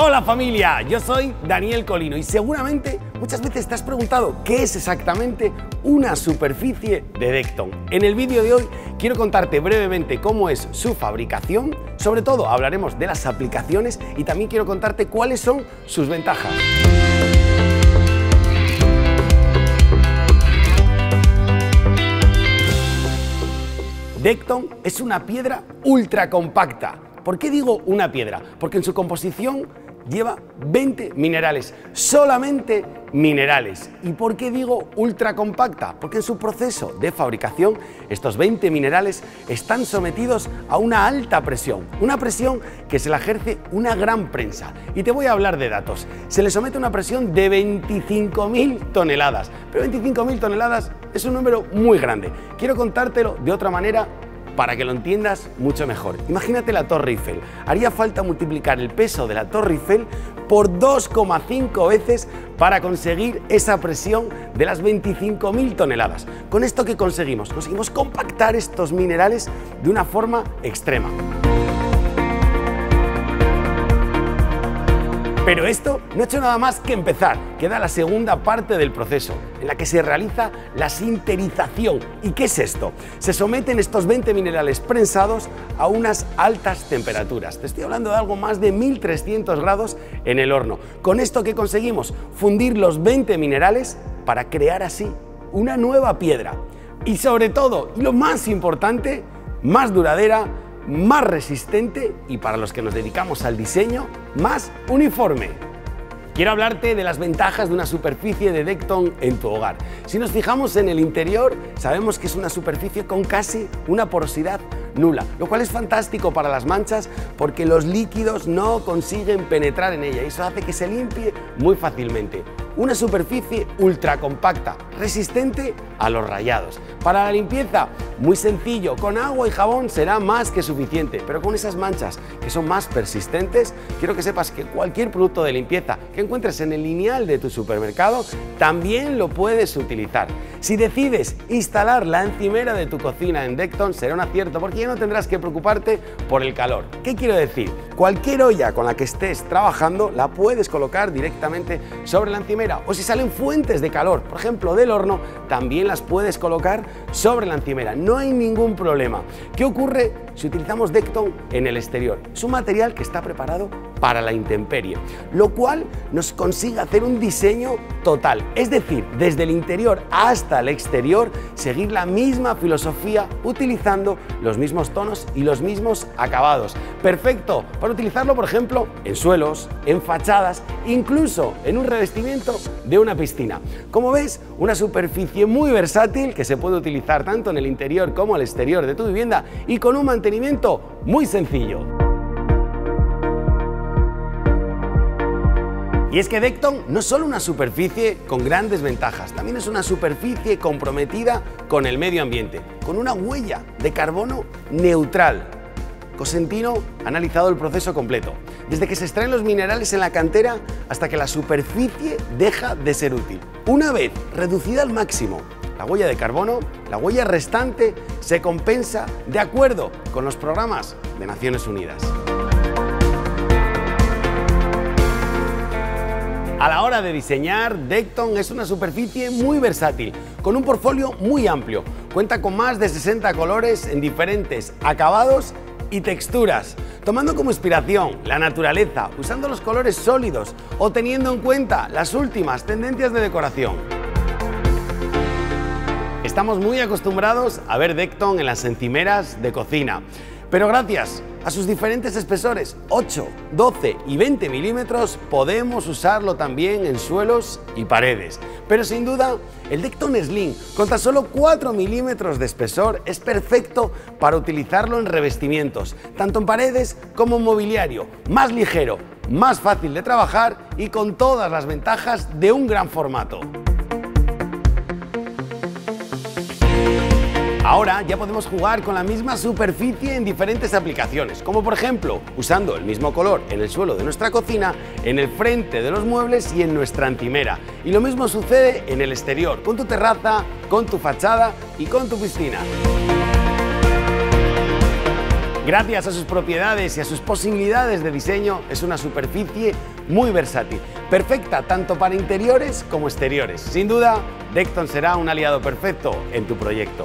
Hola familia, yo soy Daniel Colino y seguramente muchas veces te has preguntado qué es exactamente una superficie de Decton. En el vídeo de hoy quiero contarte brevemente cómo es su fabricación, sobre todo hablaremos de las aplicaciones y también quiero contarte cuáles son sus ventajas. Decton es una piedra ultra compacta ¿Por qué digo una piedra? Porque en su composición lleva 20 minerales, solamente minerales. ¿Y por qué digo ultra compacta? Porque en su proceso de fabricación estos 20 minerales están sometidos a una alta presión, una presión que se la ejerce una gran prensa. Y te voy a hablar de datos. Se le somete una presión de 25.000 toneladas, pero 25.000 toneladas es un número muy grande. Quiero contártelo de otra manera para que lo entiendas mucho mejor. Imagínate la Torre Eiffel. Haría falta multiplicar el peso de la Torre Eiffel por 2,5 veces para conseguir esa presión de las 25.000 toneladas. ¿Con esto qué conseguimos? Conseguimos compactar estos minerales de una forma extrema. Pero esto no ha hecho nada más que empezar. Queda la segunda parte del proceso, en la que se realiza la sinterización. ¿Y qué es esto? Se someten estos 20 minerales prensados a unas altas temperaturas. Te estoy hablando de algo más de 1300 grados en el horno. ¿Con esto qué conseguimos? Fundir los 20 minerales para crear así una nueva piedra. Y sobre todo, y lo más importante, más duradera, más resistente y para los que nos dedicamos al diseño, más uniforme. Quiero hablarte de las ventajas de una superficie de Decton en tu hogar. Si nos fijamos en el interior, sabemos que es una superficie con casi una porosidad nula, lo cual es fantástico para las manchas porque los líquidos no consiguen penetrar en ella y eso hace que se limpie muy fácilmente. Una superficie ultra compacta, resistente a los rayados. Para la limpieza, muy sencillo, con agua y jabón será más que suficiente, pero con esas manchas que son más persistentes, quiero que sepas que cualquier producto de limpieza que encuentres en el lineal de tu supermercado también lo puedes utilizar. Si decides instalar la encimera de tu cocina en Decton, será un acierto porque ya no tendrás que preocuparte por el calor. ¿Qué quiero decir? Cualquier olla con la que estés trabajando la puedes colocar directamente sobre la encimera o si salen fuentes de calor, por ejemplo del horno, también las puedes colocar sobre la encimera. No hay ningún problema. ¿Qué ocurre si utilizamos Decton en el exterior? Es un material que está preparado para la intemperie, lo cual nos consigue hacer un diseño total, es decir, desde el interior hasta el exterior, seguir la misma filosofía utilizando los mismos tonos y los mismos acabados. Perfecto para utilizarlo, por ejemplo, en suelos, en fachadas, incluso en un revestimiento de una piscina. Como ves, una superficie muy versátil que se puede utilizar tanto en el interior como el exterior de tu vivienda y con un mantenimiento muy sencillo. Y es que Decton no es solo una superficie con grandes ventajas, también es una superficie comprometida con el medio ambiente, con una huella de carbono neutral. Cosentino ha analizado el proceso completo, desde que se extraen los minerales en la cantera hasta que la superficie deja de ser útil. Una vez reducida al máximo la huella de carbono, la huella restante se compensa de acuerdo con los programas de Naciones Unidas. Hora de diseñar, Decton es una superficie muy versátil, con un portfolio muy amplio. Cuenta con más de 60 colores en diferentes acabados y texturas, tomando como inspiración la naturaleza, usando los colores sólidos o teniendo en cuenta las últimas tendencias de decoración. Estamos muy acostumbrados a ver Decton en las encimeras de cocina, pero gracias a sus diferentes espesores, 8, 12 y 20 milímetros, podemos usarlo también en suelos y paredes. Pero sin duda, el Decton Slim, con tan solo 4 milímetros de espesor, es perfecto para utilizarlo en revestimientos, tanto en paredes como en mobiliario, más ligero, más fácil de trabajar y con todas las ventajas de un gran formato. Ahora ya podemos jugar con la misma superficie en diferentes aplicaciones, como por ejemplo usando el mismo color en el suelo de nuestra cocina, en el frente de los muebles y en nuestra encimera. Y lo mismo sucede en el exterior, con tu terraza, con tu fachada y con tu piscina. Gracias a sus propiedades y a sus posibilidades de diseño, es una superficie muy versátil, perfecta tanto para interiores como exteriores. Sin duda, Decton será un aliado perfecto en tu proyecto.